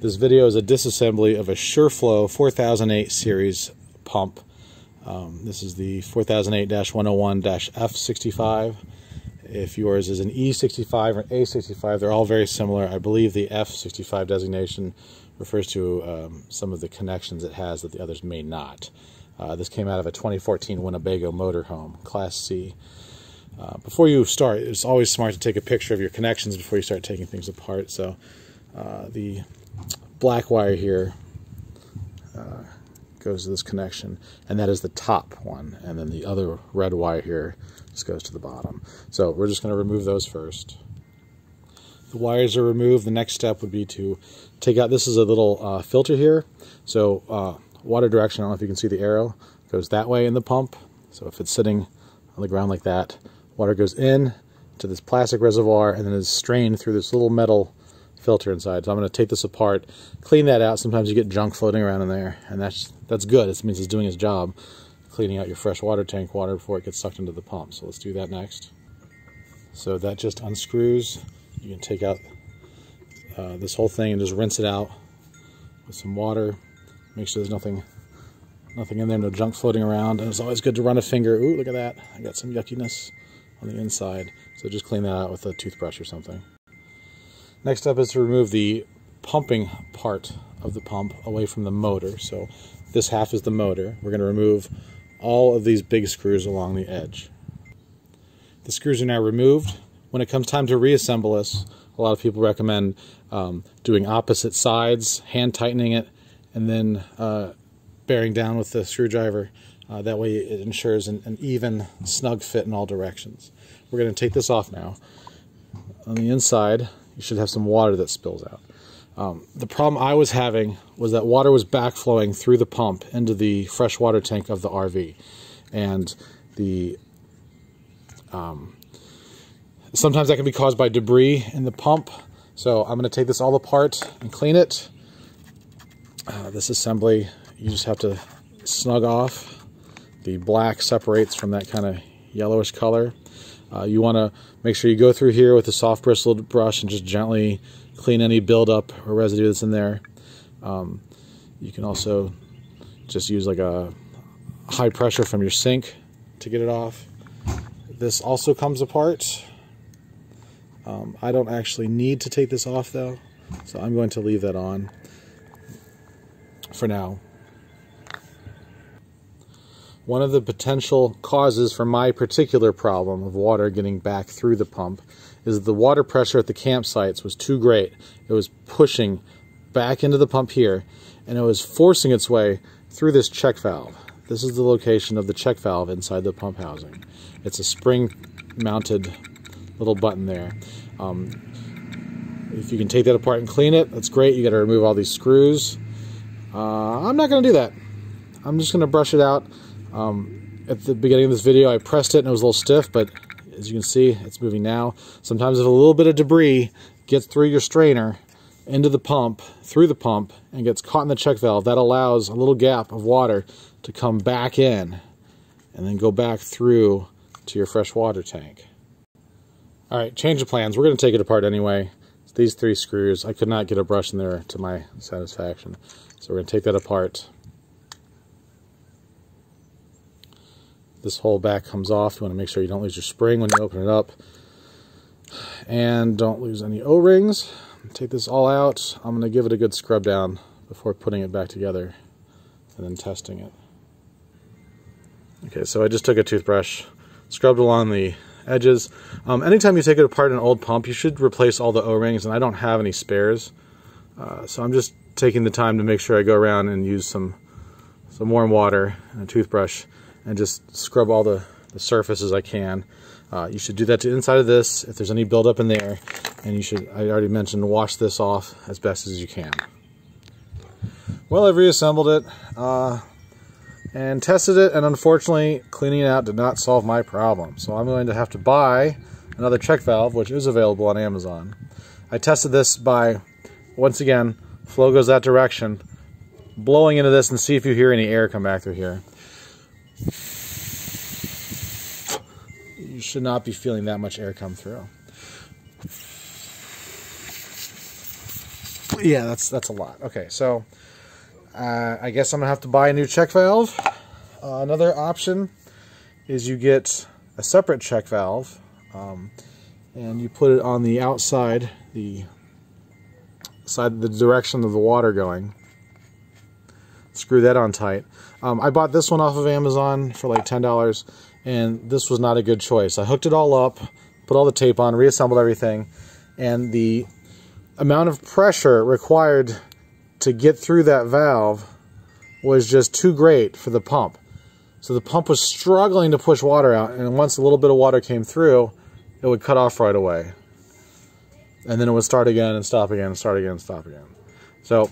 This video is a disassembly of a ShurFlo 4008 series pump. Um, this is the 4008-101-F65. If yours is an E65 or an A65, they're all very similar. I believe the F65 designation refers to um, some of the connections it has that the others may not. Uh, this came out of a 2014 Winnebago motorhome, Class C. Uh, before you start, it's always smart to take a picture of your connections before you start taking things apart. So uh, the black wire here uh, goes to this connection, and that is the top one. And then the other red wire here just goes to the bottom. So we're just going to remove those first. The wires are removed. The next step would be to take out, this is a little uh, filter here. So uh, water direction, I don't know if you can see the arrow, goes that way in the pump. So if it's sitting on the ground like that, water goes in to this plastic reservoir and then is strained through this little metal filter inside. So I'm going to take this apart, clean that out. Sometimes you get junk floating around in there, and that's that's good. It means it's doing its job, cleaning out your fresh water tank water before it gets sucked into the pump. So let's do that next. So that just unscrews. You can take out uh, this whole thing and just rinse it out with some water. Make sure there's nothing nothing in there, no junk floating around. And it's always good to run a finger. Ooh, look at that. I got some yuckiness on the inside. So just clean that out with a toothbrush or something. Next up is to remove the pumping part of the pump away from the motor. So this half is the motor. We're going to remove all of these big screws along the edge. The screws are now removed. When it comes time to reassemble this, a lot of people recommend um, doing opposite sides, hand tightening it, and then uh, bearing down with the screwdriver. Uh, that way it ensures an, an even, snug fit in all directions. We're going to take this off now. On the inside, you should have some water that spills out. Um, the problem I was having was that water was backflowing through the pump into the freshwater tank of the RV. And the um, sometimes that can be caused by debris in the pump. So I'm going to take this all apart and clean it. Uh, this assembly, you just have to snug off. The black separates from that kind of yellowish color. Uh, you want to make sure you go through here with a soft bristled brush and just gently clean any buildup or residue that's in there. Um, you can also just use like a high pressure from your sink to get it off. This also comes apart. Um, I don't actually need to take this off though, so I'm going to leave that on for now. One of the potential causes for my particular problem of water getting back through the pump is that the water pressure at the campsites was too great. It was pushing back into the pump here, and it was forcing its way through this check valve. This is the location of the check valve inside the pump housing. It's a spring-mounted little button there. Um, if you can take that apart and clean it, that's great. You got to remove all these screws. Uh, I'm not going to do that. I'm just going to brush it out. Um, at the beginning of this video, I pressed it and it was a little stiff, but as you can see, it's moving now. Sometimes if a little bit of debris gets through your strainer into the pump, through the pump, and gets caught in the check valve, that allows a little gap of water to come back in and then go back through to your fresh water tank. All right, change of plans. We're going to take it apart anyway. It's these three screws. I could not get a brush in there to my satisfaction. So we're going to take that apart. This whole back comes off. You want to make sure you don't lose your spring when you open it up. And don't lose any O-rings. Take this all out. I'm going to give it a good scrub down before putting it back together and then testing it. Okay, so I just took a toothbrush, scrubbed along the edges. Um, anytime you take it apart an old pump, you should replace all the O-rings, and I don't have any spares. Uh, so I'm just taking the time to make sure I go around and use some some warm water and a toothbrush and just scrub all the, the surfaces I can. Uh, you should do that to inside of this if there's any buildup in there. And you should, I already mentioned, wash this off as best as you can. Well, I've reassembled it uh, and tested it, and unfortunately, cleaning it out did not solve my problem. So I'm going to have to buy another check valve, which is available on Amazon. I tested this by, once again, flow goes that direction, blowing into this and see if you hear any air come back through here. You should not be feeling that much air come through. Yeah, that's that's a lot. Okay, so uh, I guess I'm gonna have to buy a new check valve. Uh, another option is you get a separate check valve, um, and you put it on the outside, the side, the direction of the water going. Screw that on tight. Um, I bought this one off of Amazon for like ten dollars, and this was not a good choice. I hooked it all up, put all the tape on, reassembled everything, and the amount of pressure required to get through that valve was just too great for the pump. So the pump was struggling to push water out, and once a little bit of water came through, it would cut off right away. And then it would start again and stop again and start again and stop again. So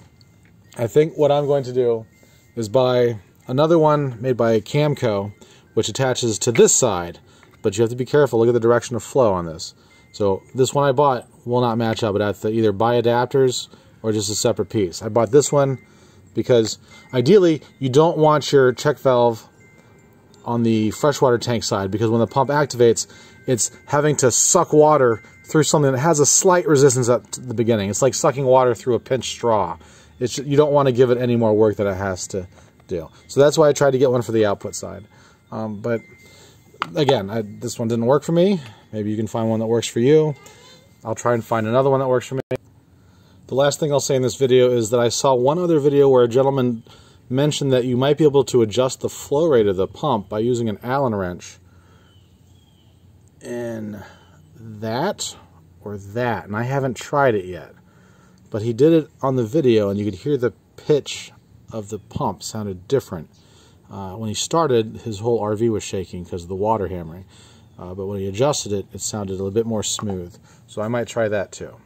I think what I'm going to do is buy another one made by Camco, which attaches to this side, but you have to be careful. Look at the direction of flow on this. So this one I bought will not match up. But I'd have to either buy adapters or just a separate piece. I bought this one because ideally you don't want your check valve on the freshwater tank side because when the pump activates, it's having to suck water through something that has a slight resistance at the beginning. It's like sucking water through a pinched straw. It's, you don't want to give it any more work that it has to do. So that's why I tried to get one for the output side. Um, but again, I, this one didn't work for me. Maybe you can find one that works for you. I'll try and find another one that works for me. The last thing I'll say in this video is that I saw one other video where a gentleman mentioned that you might be able to adjust the flow rate of the pump by using an Allen wrench. And that or that, and I haven't tried it yet. But he did it on the video, and you could hear the pitch of the pump sounded different. Uh, when he started, his whole RV was shaking because of the water hammering. Uh, but when he adjusted it, it sounded a little bit more smooth. So I might try that too.